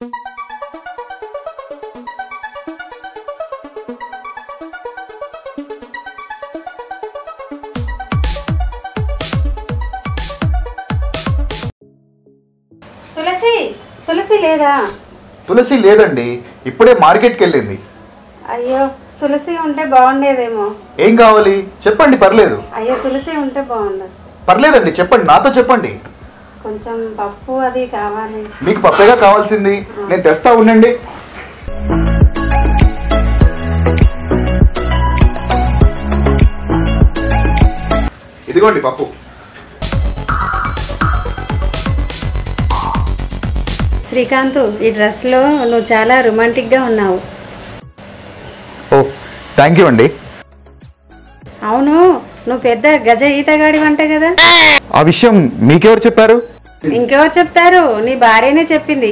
తులసి తులసి లేదా? తులసి లేదండి ఇప్పుడే మార్కెట్కి వెళ్ళింది. అయ్యో తులసి ఉంటే బాగుండేదేమో. ఏం కావాలి? చెప్పండి పర్లేదు. అయ్యో తులసి ఉంటే బాగుండదు. పర్లేదండి చెప్పండి నాతో చెప్పండి. కొంచెం పప్పు అది కావాలి. మీకు పప్పేగా కావాల్సింది. నేను తెస్తా ఉండండి. ఇదిగోండి పప్పు. శ్రీకాంత్ ఈ డ్రెస్లో నువ్వు చాలా రొమాంటిక్గా ఉన్నావు. ఓ థ్యాంక్ యూ అండి. అవును నువ్వు పెద్ద గజ ఈతగాడి వంట కదా. ఆ విషయం మీకెవరు చెప్పారు? ఇంకెవరు చెప్తారు? నీ భార్యనే చెప్పింది.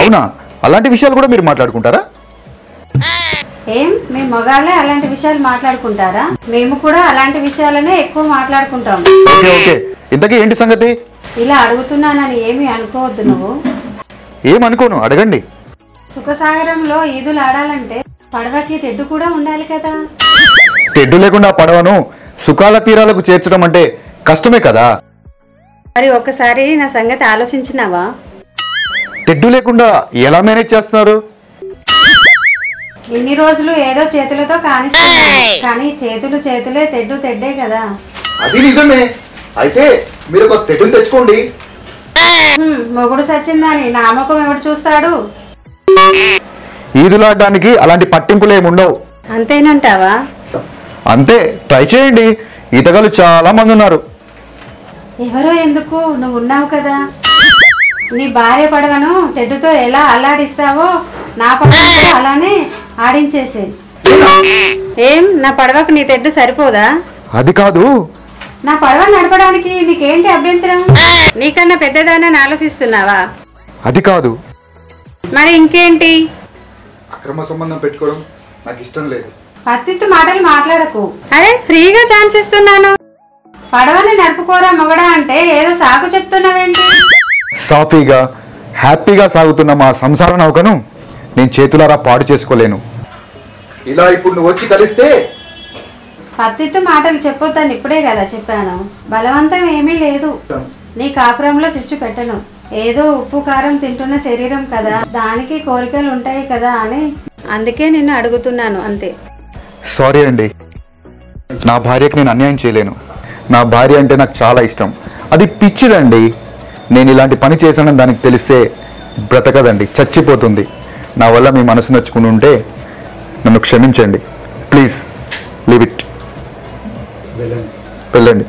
అవునా? అలాంటి విషయాలు కూడా మీరు మాట్లాడుకుంటారా? ఏం? మీ మగాళ్ళే అలాంటి విషయాలు మాట్లాడుకుంటారా? మేము కూడా అలాంటి విషయాలనే ఎక్కువ మాట్లాడుకుంటాం ఓకే ఓకే. ఇంతకీ ఏంటి సంగతి? ఇలా అడుగుతున్నానని ఏమీ అనుకోవద్దు నువ్వు. ఏమనుకోను అడగండి. సుఖసాగరంలో ఈదులు ఆడాలంటే పడవకి తెడ్డు కూడా ఉండాలి కదా. తెడ్డు లేకుండా పడవను సుఖాల తీరాలకు చేర్చడం అంటే కష్టమే కదా. మరి ఒక్కసారి నా సంగతి ఆలోచించినావా? తెడ్డు లేకుండా ఎలా మేనేజ్ చేస్తున్నారు? ఇన్ని రోజులు ఏదో చేతులతో కానిస్తున్నాను. కానీ చేతులు చేతులే తెడ్డు తెడ్డే కదా. అది నిజమే. అయితే మీరు ఒక తెడ్డుని తెచ్చుకోండి. మొగుడు సచ్చిందని. నామకం ఎవడు చూస్తాడు? ఈదులాడడానికి అలాంటి పట్టింపులు ఏమి ఉండవు. అంతేనంటావా? అంతే ట్రై చేయండి. ఈతగాళ్ళు చాలా మంది ఉన్నారు. ఎవరో ఎందుకు? నువ్వు ఉన్నావు కదా. నీ భార్య పడవను తెడ్డుతో ఎలా అల్లాడిస్తావో నా పడవ అలానే ఆడించేసే. ఏం? నా పడవకు నీ తెడ్డు సరిపోదా? అది కాదు. నా పడవ నడపడానికి నీకేంటి అభ్యంతరం? నీకన్నా పెద్దదానని ఆలోచిస్తున్నావా? అది కాదు. మరి ఇంకేంటి? అక్రమ సంబంధం పెట్టుకోవడం నాకు ఇష్టం లేదు. పత్తిత్తు మాటలు మాట్లాడకు. అరే ఫ్రీగా ఛాన్స్ ఇస్తున్నాను. పడవని నడుపుకోరా మొగడా అంటే ఏదో సాకు చెప్తున్నావేంటి? సాఫీగా హ్యాపీగా సాగుతున్న మా సంసార నౌకను నేను చేతులారా పాడు చేసుకోలేను. ఇలా ఇప్పుడు నువ్వు వచ్చి కలిస్తే? పత్తిత్తు మాటలు చెప్పొద్దని ఇప్పుడే కదా చెప్పాను. బలవంతం ఏమీ లేదు. నీ కాపురంలో చిచ్చు పెట్టను. ఏదో ఉప్పు కారం తింటున్న శరీరం కదా. దానికి కోరికలు ఉంటాయి కదా అని అందుకే నిన్ను అడుగుతున్నాను అంతే. సారీ అండి. నా భార్యకి నేను అన్యాయం చేయలేను. నా భార్య అంటే నాకు చాలా ఇష్టం. అది పిచ్చిదండి. నేను ఇలాంటి పని చేశానని దానికి తెలిస్తే బ్రతకదండి. చచ్చిపోతుంది. నా వల్ల మీ మనసు నచ్చుకుని ఉంటే నన్ను క్షమించండి. Please leave it. వెళ్ళండి.